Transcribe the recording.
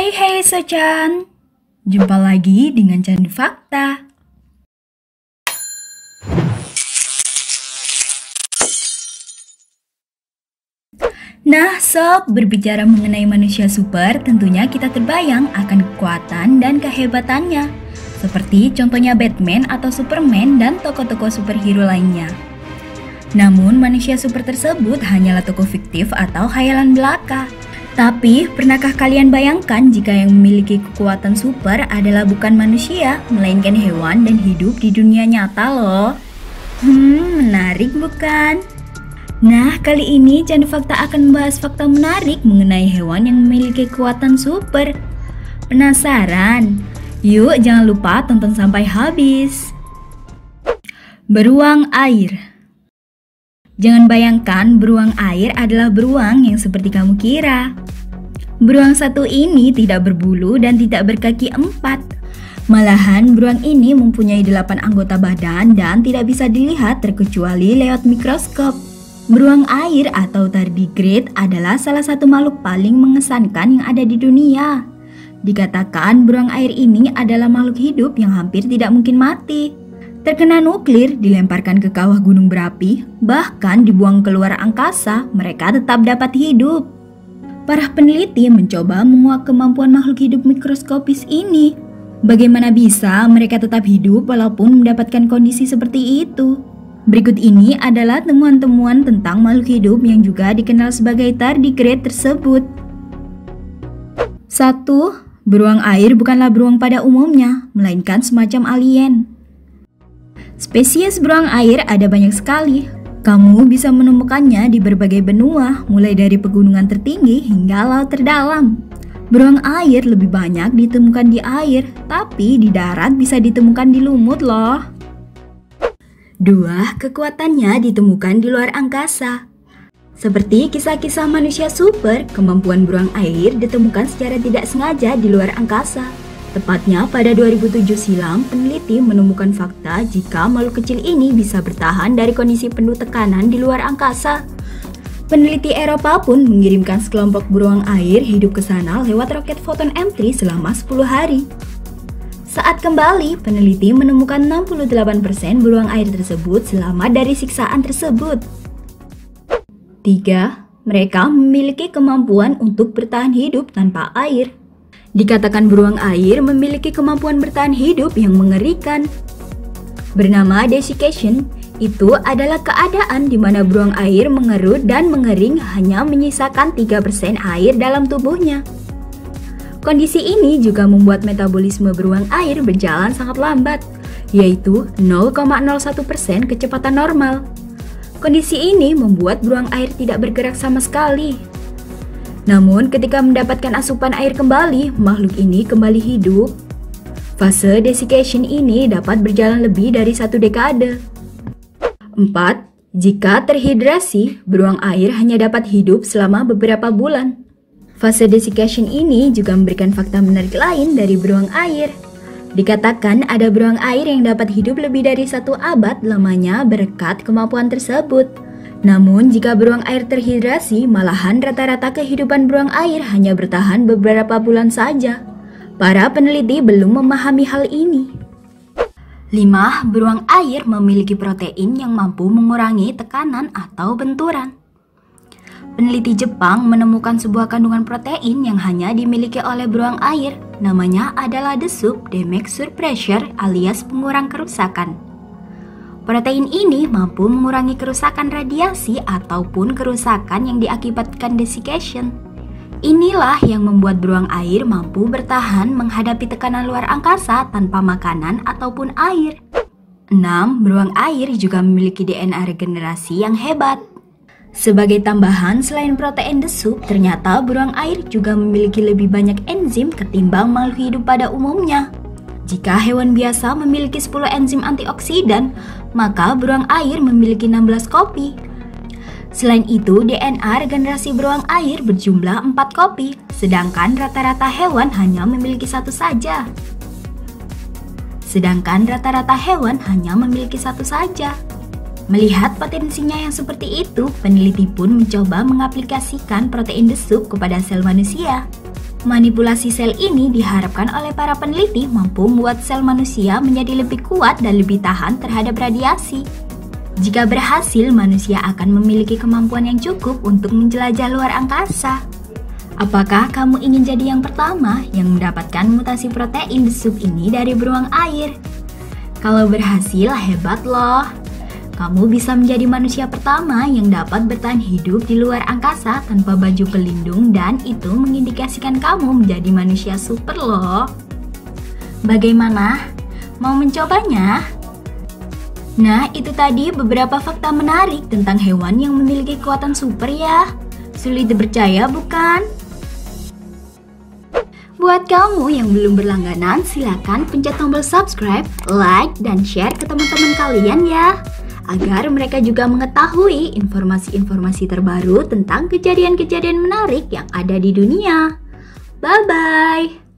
Hey hey Sechan, jumpa lagi dengan Candu Fakta. Nah sob, berbicara mengenai manusia super tentunya kita terbayang akan kekuatan dan kehebatannya. Seperti contohnya Batman atau Superman dan tokoh-tokoh superhero lainnya. Namun manusia super tersebut hanyalah tokoh fiktif atau khayalan belaka. Tapi, pernahkah kalian bayangkan jika yang memiliki kekuatan super adalah bukan manusia, melainkan hewan dan hidup di dunia nyata loh? Hmm, menarik bukan? Nah, kali ini Candu Fakta akan membahas fakta menarik mengenai hewan yang memiliki kekuatan super. Penasaran? Yuk, jangan lupa tonton sampai habis. Beruang air Jangan bayangkan beruang air adalah beruang yang seperti kamu kira. Beruang satu ini tidak berbulu dan tidak berkaki empat. Malahan, beruang ini mempunyai delapan anggota badan dan tidak bisa dilihat terkecuali lewat mikroskop. Beruang air atau tardigrade adalah salah satu makhluk paling mengesankan yang ada di dunia. Dikatakan beruang air ini adalah makhluk hidup yang hampir tidak mungkin mati. Terkena nuklir, dilemparkan ke kawah gunung berapi, bahkan dibuang keluar angkasa, mereka tetap dapat hidup. Para peneliti mencoba menguak kemampuan makhluk hidup mikroskopis ini. Bagaimana bisa mereka tetap hidup walaupun mendapatkan kondisi seperti itu? Berikut ini adalah temuan-temuan tentang makhluk hidup yang juga dikenal sebagai tardigrade tersebut. 1. Beruang air bukanlah beruang pada umumnya, melainkan semacam alien. Spesies beruang air ada banyak sekali. Kamu bisa menemukannya di berbagai benua, mulai dari pegunungan tertinggi hingga laut terdalam. Beruang air lebih banyak ditemukan di air, tapi di darat bisa ditemukan di lumut loh. Dua, kekuatannya ditemukan di luar angkasa. Seperti kisah-kisah manusia super, kemampuan beruang air ditemukan secara tidak sengaja di luar angkasa. Tepatnya pada 2007 silam, peneliti menemukan fakta jika makhluk kecil ini bisa bertahan dari kondisi penuh tekanan di luar angkasa. Peneliti Eropa pun mengirimkan sekelompok beruang air hidup ke sana lewat roket Photon M3 selama 10 hari. Saat kembali, peneliti menemukan 68% beruang air tersebut selamat dari siksaan tersebut. 3. Mereka memiliki kemampuan untuk bertahan hidup tanpa air. Dikatakan beruang air memiliki kemampuan bertahan hidup yang mengerikan. Bernama desiccation, itu adalah keadaan di mana beruang air mengerut dan mengering hanya menyisakan 3% air dalam tubuhnya. Kondisi ini juga membuat metabolisme beruang air berjalan sangat lambat, yaitu 0,01% kecepatan normal. Kondisi ini membuat beruang air tidak bergerak sama sekali. Namun, ketika mendapatkan asupan air kembali, makhluk ini kembali hidup. Fase desiccation ini dapat berjalan lebih dari satu dekade. 4. Jika terhidrasi, beruang air hanya dapat hidup selama beberapa bulan. Fase desiccation ini juga memberikan fakta menarik lain dari beruang air. Dikatakan ada beruang air yang dapat hidup lebih dari satu abad lamanya berkat kemampuan tersebut. Namun, jika beruang air terhidrasi, malahan rata-rata kehidupan beruang air hanya bertahan beberapa bulan saja. Para peneliti belum memahami hal ini. 5. Beruang air memiliki protein yang mampu mengurangi tekanan atau benturan. Peneliti Jepang menemukan sebuah kandungan protein yang hanya dimiliki oleh beruang air. Namanya adalah desub demek surpressure alias pengurang kerusakan. Protein ini mampu mengurangi kerusakan radiasi ataupun kerusakan yang diakibatkan desiccation. Inilah yang membuat beruang air mampu bertahan menghadapi tekanan luar angkasa tanpa makanan ataupun air. 6. Beruang air juga memiliki DNA regenerasi yang hebat. Sebagai tambahan, selain protein desub, ternyata beruang air juga memiliki lebih banyak enzim ketimbang makhluk hidup pada umumnya. Jika hewan biasa memiliki 10 enzim antioksidan, maka beruang air memiliki 16 kopi. Selain itu, DNA regenerasi beruang air berjumlah 4 kopi, sedangkan rata-rata hewan hanya memiliki satu saja. Sedangkan rata-rata hewan hanya memiliki satu saja. Melihat potensinya yang seperti itu, peneliti pun mencoba mengaplikasikan protein desub kepada sel manusia. Manipulasi sel ini diharapkan oleh para peneliti mampu membuat sel manusia menjadi lebih kuat dan lebih tahan terhadap radiasi. Jika berhasil, manusia akan memiliki kemampuan yang cukup untuk menjelajah luar angkasa. Apakah kamu ingin jadi yang pertama yang mendapatkan mutasi protein di sup ini dari beruang air? Kalau berhasil, hebat loh! Kamu bisa menjadi manusia pertama yang dapat bertahan hidup di luar angkasa tanpa baju pelindung dan itu mengindikasikan kamu menjadi manusia super loh. Bagaimana? Mau mencobanya? Nah, itu tadi beberapa fakta menarik tentang hewan yang memiliki kekuatan super ya. Sulit dipercaya bukan? Buat kamu yang belum berlangganan, silakan pencet tombol subscribe, like, dan share ke teman-teman kalian ya agar mereka juga mengetahui informasi-informasi terbaru tentang kejadian-kejadian menarik yang ada di dunia. Bye bye.